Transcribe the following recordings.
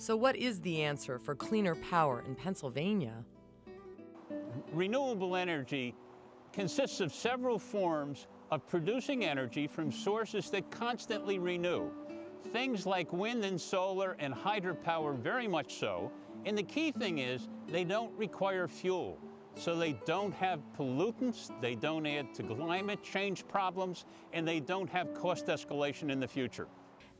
So, what is the answer for cleaner power in Pennsylvania? Renewable energy consists of several forms of producing energy from sources that constantly renew. Things like wind and solar and hydropower very much so. And the key thing is they don't require fuel. So they don't have pollutants, they don't add to climate change problems, and they don't have cost escalation in the future.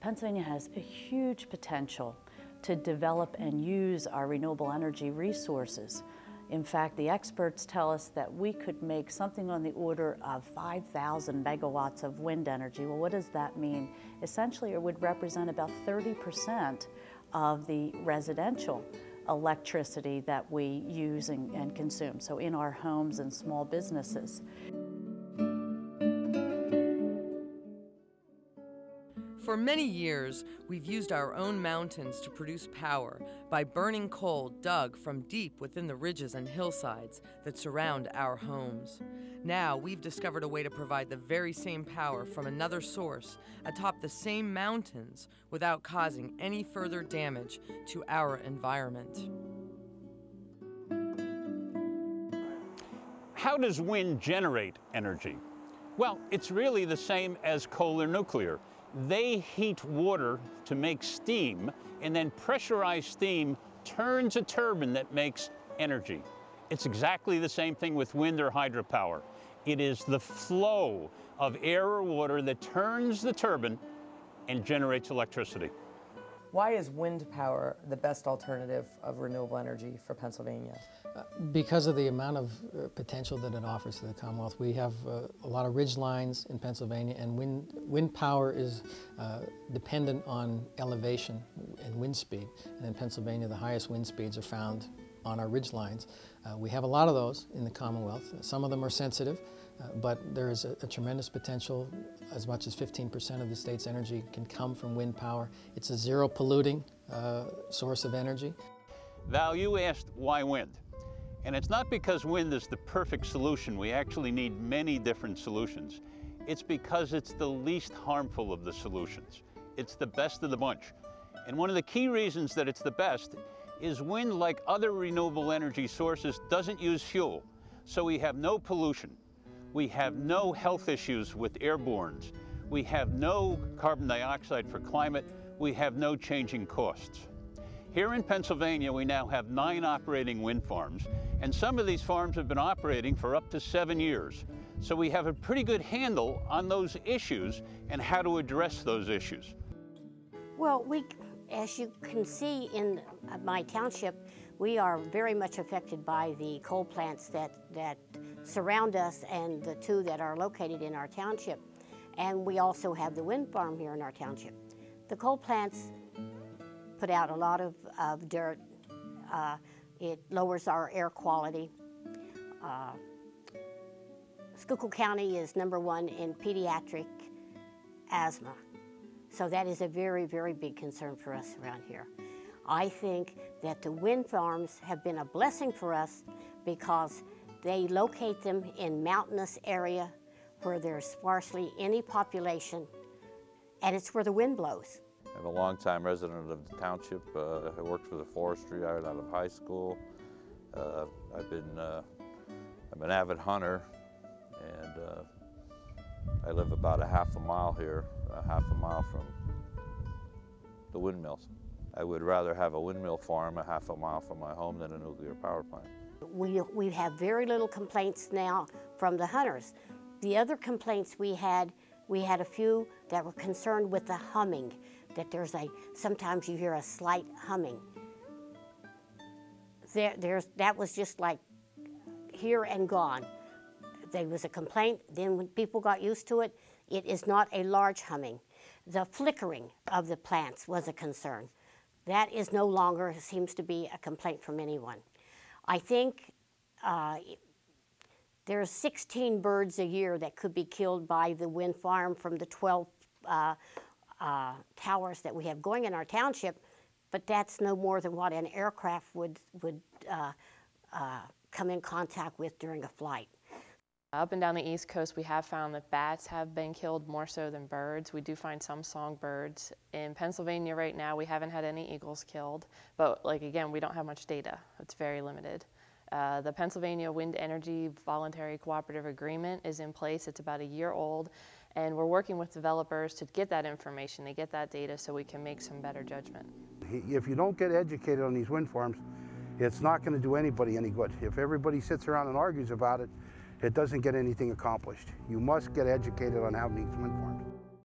Pennsylvania has a huge potential to develop and use our renewable energy resources. In fact, the experts tell us that we could make something on the order of 5,000 megawatts of wind energy. Well, what does that mean? Essentially, it would represent about 30% of the residential electricity that we use and, and consume, so in our homes and small businesses. For many years, we've used our own mountains to produce power by burning coal dug from deep within the ridges and hillsides that surround our homes. Now, we've discovered a way to provide the very same power from another source atop the same mountains without causing any further damage to our environment. How does wind generate energy? Well, it's really the same as coal or nuclear. They heat water to make steam, and then pressurized steam turns a turbine that makes energy. It's exactly the same thing with wind or hydropower. It is the flow of air or water that turns the turbine and generates electricity. Why is wind power the best alternative of renewable energy for Pennsylvania? Because of the amount of uh, potential that it offers to the Commonwealth. We have uh, a lot of ridge lines in Pennsylvania, and wind, wind power is uh, dependent on elevation and wind speed. And in Pennsylvania, the highest wind speeds are found on our ridge lines. Uh, we have a lot of those in the Commonwealth. Some of them are sensitive, uh, but there is a, a, tremendous potential. As much as 15% of the state's energy can come from wind power. It's a zero polluting uh, source of energy. Val, you asked why wind? And it's not because wind is the perfect solution. We actually need many different solutions. It's because it's the least harmful of the solutions. It's the best of the bunch. And one of the key reasons that it's the best is wind, like other renewable energy sources, doesn't use fuel. So we have no pollution. We have no health issues with airbornes. We have no carbon dioxide for climate. We have no changing costs. Here in Pennsylvania, we now have nine operating wind farms, and some of these farms have been operating for up to seven years. So we have a pretty good handle on those issues and how to address those issues. Well, we, as you can see in my township, we are very much affected by the coal plants that, that surround us and the two that are located in our township. And we also have the wind farm here in our township. The coal plants put out a lot of, of dirt. Uh, it lowers our air quality. Uh, Schuylkill County is number one in pediatric asthma. So that is a very, very big concern for us around here. I think that the wind farms have been a blessing for us because they locate them in mountainous area where there's sparsely any population and it's where the wind blows. I'm a longtime resident of the township. Uh, I worked for the forestry out of high school. Uh, I've been, uh, I'm an avid hunter and uh, I live about a half a mile here, a half a mile from the windmills. I would rather have a windmill farm a half a mile from my home than a nuclear power plant. We, we have very little complaints now from the hunters. The other complaints we had, we had a few that were concerned with the humming, that there's a, sometimes you hear a slight humming. There, there's, that was just like here and gone. There was a complaint, then when people got used to it, it is not a large humming. The flickering of the plants was a concern. That is no longer, seems to be a complaint from anyone. I think uh, there's 16 birds a year that could be killed by the wind farm from the 12 uh, uh, towers that we have going in our township, but that's no more than what an aircraft would, would uh, uh, come in contact with during a flight. Up and down the East Coast, we have found that bats have been killed more so than birds. We do find some songbirds. In Pennsylvania right now, we haven't had any eagles killed, but like again, we don't have much data. It's very limited. Uh, the Pennsylvania Wind Energy Voluntary Cooperative Agreement is in place. It's about a year old, and we're working with developers to get that information, to get that data so we can make some better judgment. If you don't get educated on these wind farms, it's not going to do anybody any good. If everybody sits around and argues about it, it doesn't get anything accomplished. You must get educated on having these wind farms.